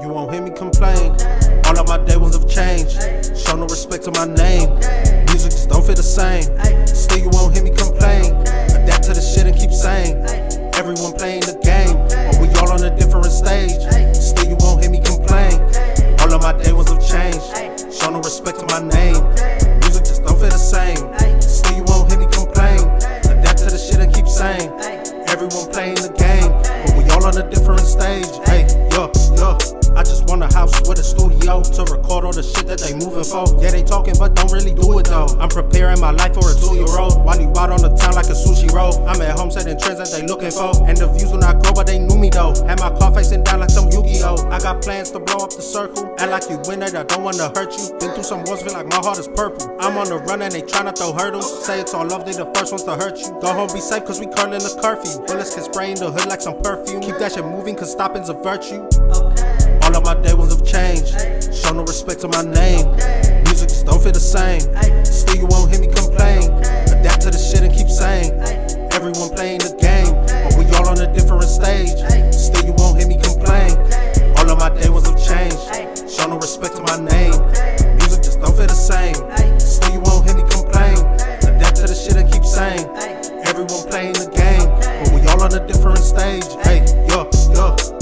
game. All of my day ones have changed. Show no respect to my name. Music just don't feel the same. Still, you won't hear me complain. Adapt to the shit and keep saying. Everyone playing the game, but we all on a different stage. Still, you won't hear me complain. All of my day ones have changed. Show no respect to my name. Music just don't feel the same. Still, you won't hear me complain. Adapt to the shit and keep saying. Everyone playing the game, but we all on a different stage. Hey, yo. I just want a house with a studio to record all the shit that they moving for. Yeah, they talking, but don't really do it though. I'm preparing my life for a two year old. While you out on the town like a sushi roll. I'm at home setting trends that they looking for. And the views will not grow, but they knew me though. Had my car facing down like some Yu Gi Oh! I got plans to blow up the circle. Act like you win it, I don't wanna hurt you. Been through some wars, feel like my heart is purple. I'm on the run and they tryna throw hurdles. Say it's all love, they the first ones to hurt you. Go home, be safe, cause we curling the curfew. Bullets can spray in the hood like some perfume. Keep that shit moving, cause stopping's a virtue no respect to my name. Music just don't feel the same. Still, you won't hear me complain. Adapt to the shit and keep saying. Everyone playing the game, but we all on a different stage. Still, you won't hear me complain. All of my day was of change. Show no respect to my name. Music just don't feel the same. Still, you won't hear me complain. Adapt to the shit and keep saying. Everyone playing the game, but we all on a different stage. Hey, yo, yo.